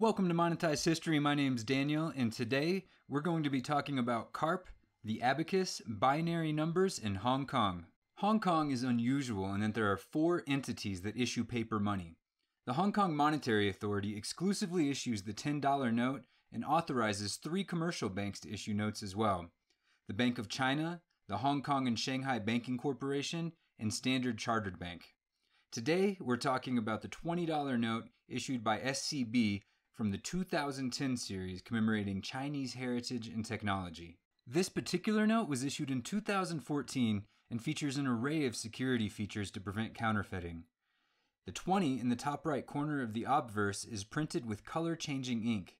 Welcome to Monetized History. My name is Daniel, and today we're going to be talking about CARP, the abacus, binary numbers, in Hong Kong. Hong Kong is unusual in that there are four entities that issue paper money. The Hong Kong Monetary Authority exclusively issues the $10 note and authorizes three commercial banks to issue notes as well the Bank of China, the Hong Kong and Shanghai Banking Corporation, and Standard Chartered Bank. Today, we're talking about the $20 note issued by SCB from the 2010 series commemorating Chinese heritage and technology. This particular note was issued in 2014 and features an array of security features to prevent counterfeiting. The 20 in the top right corner of the obverse is printed with color changing ink.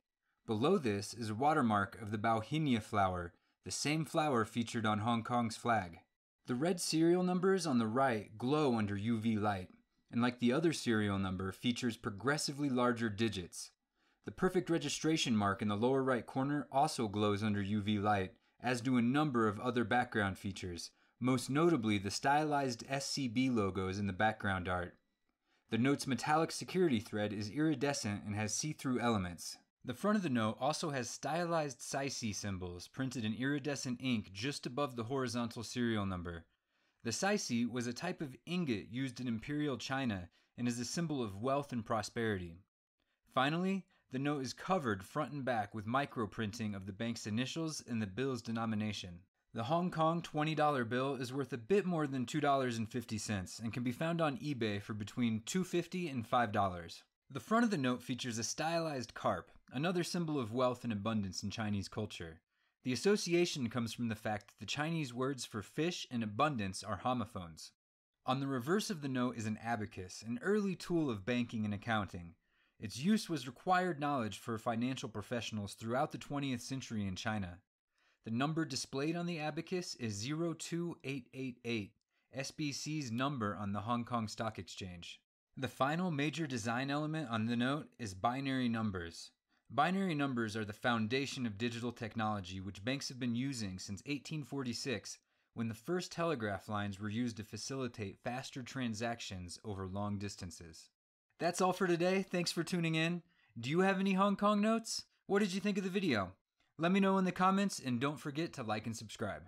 Below this is a watermark of the bauhinia flower, the same flower featured on Hong Kong's flag. The red serial numbers on the right glow under UV light, and like the other serial number, features progressively larger digits. The perfect registration mark in the lower right corner also glows under UV light, as do a number of other background features, most notably the stylized SCB logos in the background art. The note's metallic security thread is iridescent and has see through elements. The front of the note also has stylized sycee symbols printed in iridescent ink just above the horizontal serial number. The sycee was a type of ingot used in imperial China and is a symbol of wealth and prosperity. Finally, the note is covered front and back with microprinting of the bank's initials and the bill's denomination. The Hong Kong $20 bill is worth a bit more than $2.50 and can be found on eBay for between $2.50 and $5. The front of the note features a stylized carp, another symbol of wealth and abundance in Chinese culture. The association comes from the fact that the Chinese words for fish and abundance are homophones. On the reverse of the note is an abacus, an early tool of banking and accounting. Its use was required knowledge for financial professionals throughout the 20th century in China. The number displayed on the abacus is 02888, SBC's number on the Hong Kong Stock Exchange. The final major design element on the note is binary numbers. Binary numbers are the foundation of digital technology, which banks have been using since 1846 when the first telegraph lines were used to facilitate faster transactions over long distances. That's all for today. Thanks for tuning in. Do you have any Hong Kong notes? What did you think of the video? Let me know in the comments and don't forget to like and subscribe.